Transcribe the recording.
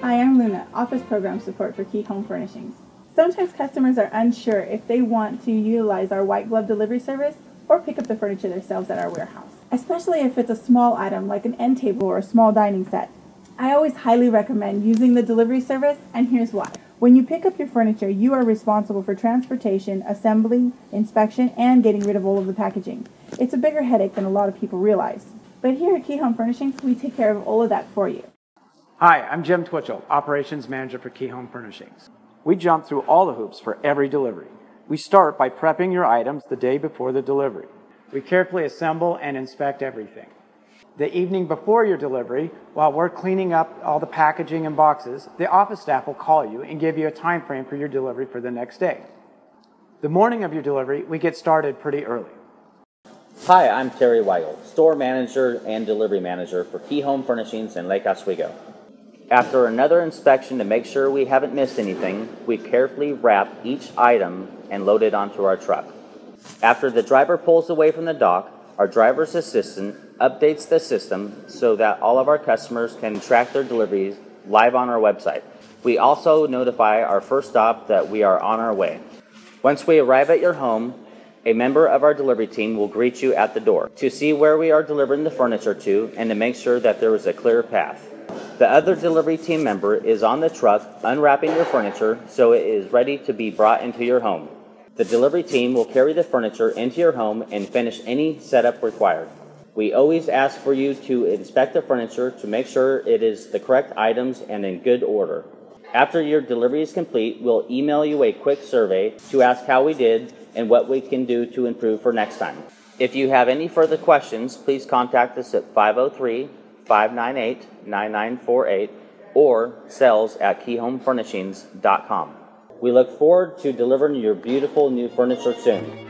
Hi, I'm Luna, Office Program Support for Key Home Furnishings. Sometimes customers are unsure if they want to utilize our white glove delivery service or pick up the furniture themselves at our warehouse, especially if it's a small item like an end table or a small dining set. I always highly recommend using the delivery service, and here's why. When you pick up your furniture, you are responsible for transportation, assembly, inspection, and getting rid of all of the packaging. It's a bigger headache than a lot of people realize. But here at Key Home Furnishings, we take care of all of that for you. Hi, I'm Jim Twitchell, Operations Manager for Key Home Furnishings. We jump through all the hoops for every delivery. We start by prepping your items the day before the delivery. We carefully assemble and inspect everything. The evening before your delivery, while we're cleaning up all the packaging and boxes, the office staff will call you and give you a time frame for your delivery for the next day. The morning of your delivery, we get started pretty early. Hi, I'm Terry Weigel, Store Manager and Delivery Manager for Key Home Furnishings in Lake Oswego. After another inspection to make sure we haven't missed anything, we carefully wrap each item and load it onto our truck. After the driver pulls away from the dock, our driver's assistant updates the system so that all of our customers can track their deliveries live on our website. We also notify our first stop that we are on our way. Once we arrive at your home, a member of our delivery team will greet you at the door to see where we are delivering the furniture to and to make sure that there is a clear path. The other delivery team member is on the truck unwrapping your furniture so it is ready to be brought into your home. The delivery team will carry the furniture into your home and finish any setup required. We always ask for you to inspect the furniture to make sure it is the correct items and in good order. After your delivery is complete, we'll email you a quick survey to ask how we did and what we can do to improve for next time. If you have any further questions, please contact us at 503 598 9948 or sales at keyhomefurnishings.com. We look forward to delivering your beautiful new furniture soon.